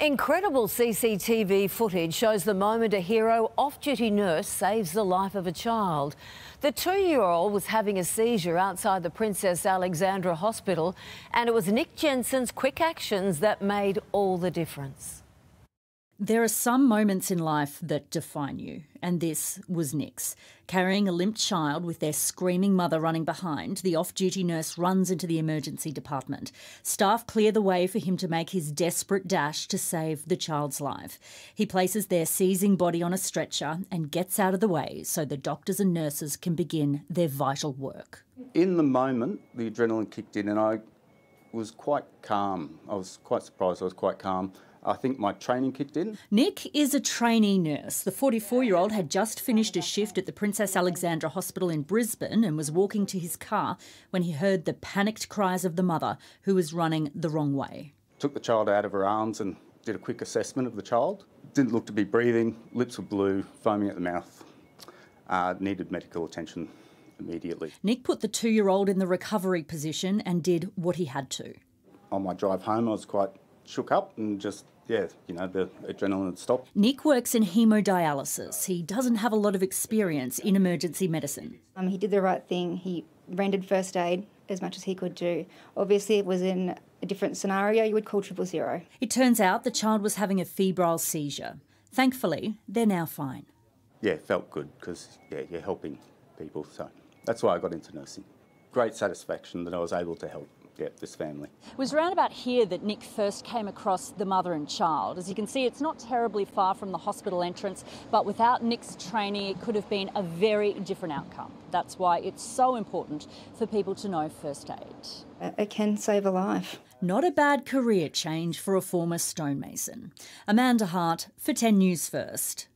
Incredible CCTV footage shows the moment a hero off duty nurse saves the life of a child. The two year old was having a seizure outside the Princess Alexandra Hospital, and it was Nick Jensen's quick actions that made all the difference. There are some moments in life that define you, and this was Nick's. Carrying a limp child with their screaming mother running behind, the off duty nurse runs into the emergency department. Staff clear the way for him to make his desperate dash to save the child's life. He places their seizing body on a stretcher and gets out of the way so the doctors and nurses can begin their vital work. In the moment, the adrenaline kicked in, and I was quite calm. I was quite surprised, I was quite calm. I think my training kicked in. Nick is a trainee nurse. The 44 year old had just finished a shift at the Princess Alexandra Hospital in Brisbane and was walking to his car when he heard the panicked cries of the mother, who was running the wrong way. Took the child out of her arms and did a quick assessment of the child. Didn't look to be breathing, lips were blue, foaming at the mouth. Uh, needed medical attention immediately. Nick put the two year old in the recovery position and did what he had to. On my drive home, I was quite shook up and just yeah, you know, the adrenaline had stopped. Nick works in hemodialysis. He doesn't have a lot of experience in emergency medicine. Um, he did the right thing. He rendered first aid as much as he could do. Obviously, it was in a different scenario. You would call triple zero. It turns out the child was having a febrile seizure. Thankfully, they're now fine. Yeah, felt good because yeah, you're helping people. So that's why I got into nursing. Great satisfaction that I was able to help yeah, this family. It was around about here that Nick first came across the mother and child. As you can see, it's not terribly far from the hospital entrance, but without Nick's training, it could have been a very different outcome. That's why it's so important for people to know first aid. It can save a life. Not a bad career change for a former stonemason. Amanda Hart for 10 News First.